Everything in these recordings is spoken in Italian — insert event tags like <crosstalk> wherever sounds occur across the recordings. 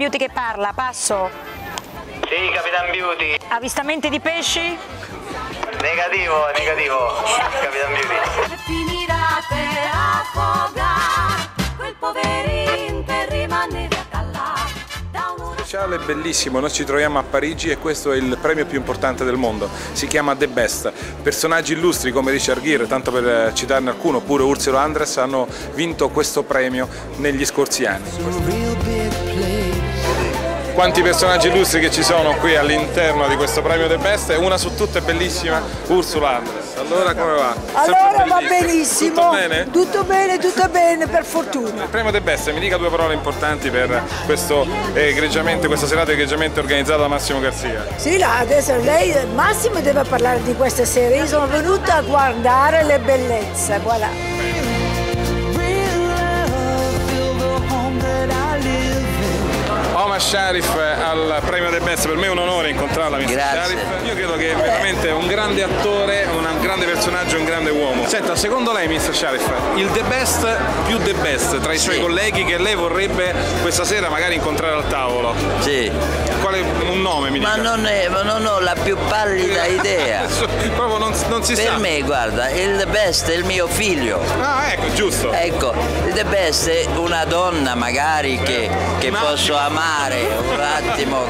Beauty che parla, passo. Sì, Capitan Beauty. Avvistamenti di pesci? Negativo, negativo. Capitan Beauty. finirà per affogare quel poverin per rimanere a callare da un Speciale bellissimo, noi ci troviamo a Parigi e questo è il premio più importante del mondo, si chiama The Best. Personaggi illustri come Richard Gere, tanto per eh, citarne alcuno, oppure Ursula Andres hanno vinto questo premio negli scorsi anni. Quanti personaggi illustri che ci sono qui all'interno di questo premio The Best e una su tutte è bellissima, Ursula Andres. Allora come va? Allora va benissimo. Tutto bene? Tutto bene, tutto bene, per fortuna. Il premio The Best, mi dica due parole importanti per questo egregiamente, questa serata egregiamente organizzata da Massimo Garzia. Sì, là, adesso lei, Massimo deve parlare di questa serie. Io sono venuta a guardare le bellezze, voilà. Omar Sharif al premio The Best, per me è un onore incontrarla, Mr. Grazie. Sharif. Io credo che è veramente un grande attore, un grande personaggio, un grande uomo. Senta, secondo lei, Mr. Sharif, il The Best più The Best tra i suoi Sì. colleghi che lei vorrebbe questa sera magari incontrare al tavolo? Sì, Quale un nome mi ma dica? non, è- ma non ho la più pallida idea. <laughs> Proprio non, non si Per sa. me, guarda, il The Best è il mio figlio. Ah, ecco, giusto. Ecco, il The Best è una donna magari che, che Ma- posso amare un attimo,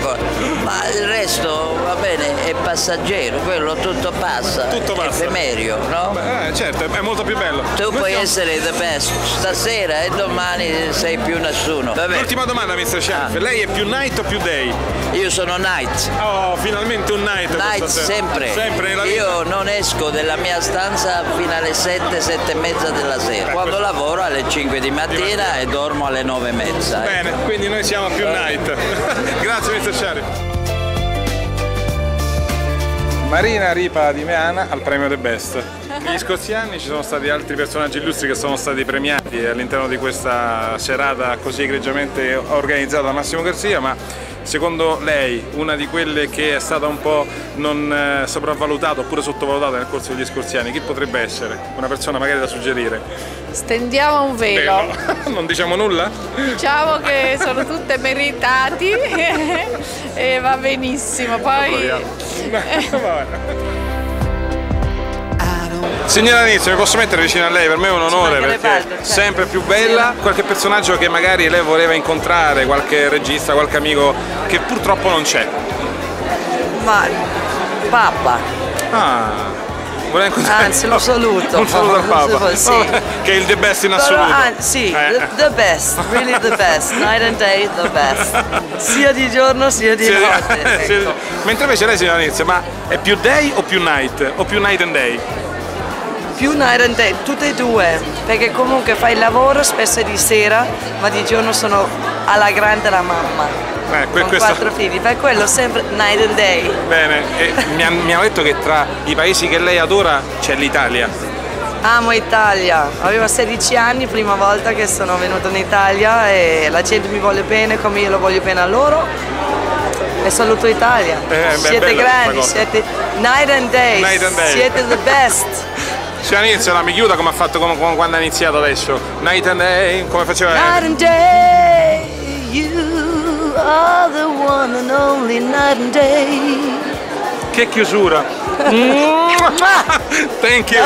ma il resto va bene, è passaggero, quello tutto passa, Tutto è passa. effemerio, no? Eh, certo, è molto più bello. Tu Noi puoi siamo- essere the best stasera e domani sei più nessuno. L'ultima domanda, Mr. Sharif. Ah. Lei è più night o più day? io sono Night. Oh, finalmente un night. Night sempre. Sempre nella vita. Io non esco dalla mia stanza fino alle 7, 7 e mezza della sera. Quando questo- lavoro alle 5 di mattina e dormo alle 9 e mezza. eh. Bene, quindi noi siamo più night. <laughs> Grazie Mr. Sharif. Marina Ripa di Meana al premio The Best. Negli <laughs> scorsi anni ci sono stati altri personaggi illustri che sono stati premiati all'interno di questa serata così egregiamente organizzata da Massimo Garzia, ma secondo lei una di quelle che è stata un po' non eh, sopravvalutata oppure sottovalutata nel corso degli scorsi anni, chi potrebbe essere? Una persona magari da suggerire? Stendiamo un velo. Vero? <laughs> non diciamo nulla? Diciamo che sono tutte meritati <laughs> e va benissimo. Poi. Signora Nizio, mi posso mettere vicino a lei? Per me è un onore perché è certo. sempre più bella. Qualche personaggio che magari lei voleva incontrare, qualche regista, qualche amico che purtroppo non c'è. Ma papà, Ah. Anzi, lo saluto. Un saluto al <laughs> Papa. Sì. Oh, che è il the best in Però, assoluto. ah, sì, Eh. the, best, really the best, night and day the best. Sia di giorno sia di Sì, notte. sì. ecco. Mentre invece lei, signora Nizio, ma è più day o più night? O più night and day? Più night and day, tutte e due, perché comunque fai il lavoro spesso di sera, ma di giorno sono alla grande la mamma. Eh, que- con questo- quattro figli, per quello sempre night and day. Bene, mi, han- mi hanno detto che tra i paesi che lei adora c'è l'Italia. Amo Italia, avevo 16 anni, prima volta che sono venuta in Italia e la gente mi vuole bene come io lo voglio bene a loro. E saluto Italia. Eh, beh, siete grandi, siete night and day, Night and day. siete the best. <laughs> Signora Nizio, la mi chiuda come ha fatto come- come quando ha iniziato adesso. Night and day, come faceva? Night and day, you are the one and only night and day. Che chiusura! <laughs> Thank you!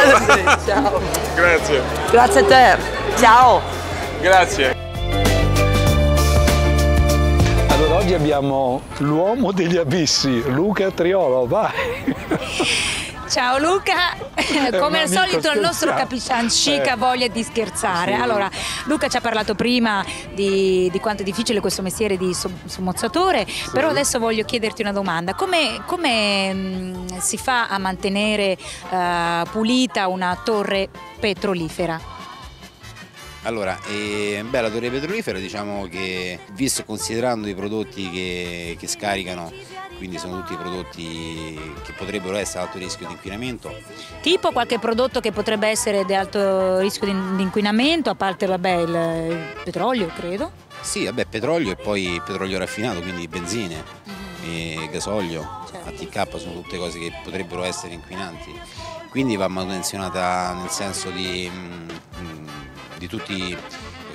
Ciao. Grazie, Grazie a te. Ciao. grazie. Allora oggi abbiamo l'uomo degli abissi, Luca Triolo, vai! <laughs> Ciao Luca, come al un amico, solito il nostro capitan chic Eh. ha voglia di scherzare. Sì. Allora, Luca ci ha parlato prima di, di quanto è difficile questo mestiere di som- sommozzatore, però adesso voglio chiederti una domanda. Come, come, mh, si fa a mantenere eh, pulita una torre petrolifera? Allora, eh, beh, la torre petrolifera diciamo che, visto e considerando i prodotti che, che scaricano, quindi sono tutti prodotti che potrebbero essere ad alto rischio di inquinamento, Tipo qualche prodotto che potrebbe essere di alto rischio di, inquinamento, a parte vabbè, il, petrolio, credo. sì, vabbè, petrolio e poi petrolio raffinato, quindi benzine, e gasolio, Certo. ATK sono tutte cose che potrebbero essere inquinanti. Quindi va manutenzionata nel senso di, mm, mm, di tutti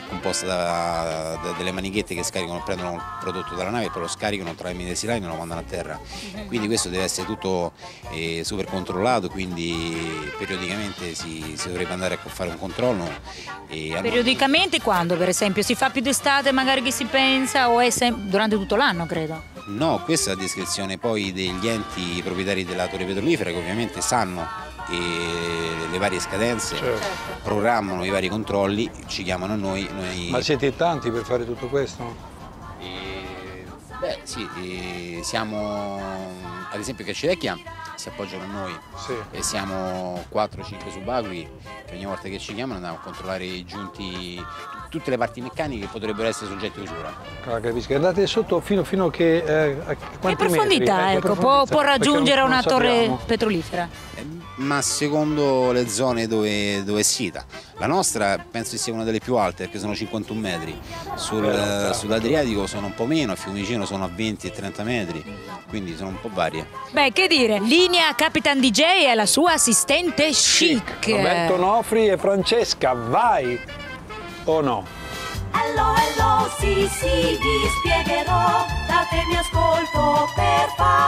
composta da, da delle manichette che scaricano, prendono il prodotto dalla nave e poi lo scaricano tramite dei line e lo mandano a terra. Quindi questo deve essere tutto eh, super controllato, quindi periodicamente si, si dovrebbe andare a fare un controllo. Periodicamente quando per esempio si fa più d'estate magari che si pensa o è durante tutto l'anno credo? No, questa è la descrizione poi degli enti proprietari della torre petrolifera che ovviamente sanno le varie scadenze, Certo. programmano i vari controlli, ci chiamano a noi. noi Ma siete tanti per fare tutto questo? eh, beh, sì, siamo ad esempio a Cacivecchia si appoggiano a noi Sì. e siamo 4-5 subacquei che ogni volta che ci chiamano andiamo a controllare i giunti tutte le parti meccaniche che potrebbero essere soggette a usura. Ah, capisco. Andate sotto fino, fino che... Eh, a Che profondità metri? Eh, ecco, può, profondità? può Perché raggiungere non- non una torre sappiamo. petrolifera? Eh, Ma secondo le zone dove, dove è sita, la nostra penso sia una delle più alte perché sono 51 metri, Sul- Bella, sull'Adriatico sono un po' meno, a Fiumicino sono a 20 e 30 metri, quindi sono un po' varie. Beh, che dire, linea Capitan DJ e la sua assistente chic. Roberto Nofri e Francesca, vai! O no? Hello, hello, sì, sì, vi spiegherò. Datemi ascolto, per favore.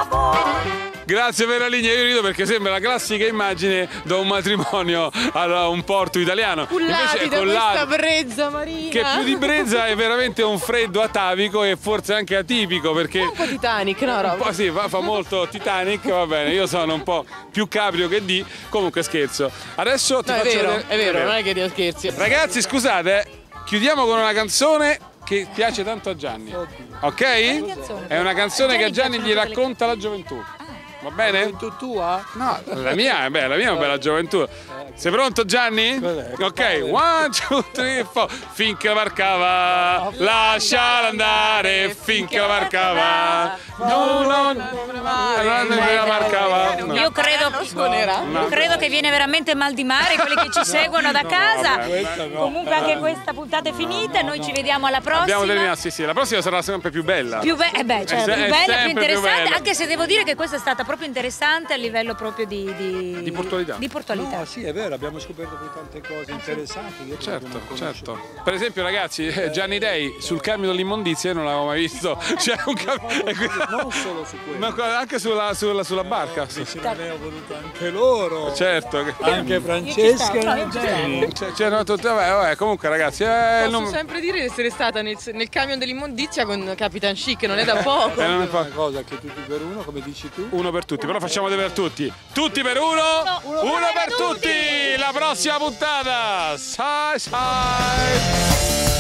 Grazie per la linea, io rido perché sembra la classica immagine da un matrimonio a un porto italiano. Cullati da questa brezza marina. che più di brezza è veramente un freddo atavico e forse anche atipico perché Un po' Titanic, no, un Rob? po' sì, fa, fa molto Titanic, va bene, io sono un po' più caprio che di, comunque scherzo. Adesso ti No, è faccio vero, vedere- è vero, non è che scherzi. Ragazzi, scusate, chiudiamo con una canzone che piace tanto a Gianni. Ok? È una canzone che a Gianni gli racconta la gioventù. Va bene? Tu tua? No, la mia, beh, la mia è una bella gioventù. Sei pronto Gianni? Ok, one, two, three, four. Finché la varcava, lasciala andare, finché la varcava. No, no, no, la varcava. No. Io credo, No. credo che viene veramente mal di mare quelli che ci seguono da casa. Comunque anche questa puntata è finita, noi ci vediamo alla Abbiamo prossima. terminato, sì, sì, la prossima sarà sempre più bella. Più, be- eh beh, certo, È più bella, più più interessante, bella. anche se devo dire che questa è stata proprio interessante a livello proprio di... Di, Di portualità. Di portualità. No, sì, è vero, abbiamo scoperto poi tante cose interessanti. che Certo, certo. Per esempio, ragazzi, eh, Gianni Dei sul camion dell'immondizia io non l'avevo mai visto. C'è un camion. Non solo su quello. Ma anche sulla, sulla, sulla barca. sì. Ce l'aveva voluto anche loro. Certo. che- Anche Francesca e io ci sto. Gianni. C'è- C'erano tutte. Vabbè, comunque, ragazzi. Eh, Posso non- sempre dire di essere stata nel, nel camion dell'immondizia con Capitan Chic, non è da poco. eh, non è una cosa che tutti per uno, come dici tu. Uno per tutti, però facciamo due per tutti. Tutti per uno, uno, per tutti. La prossima puntata. Sai, sai.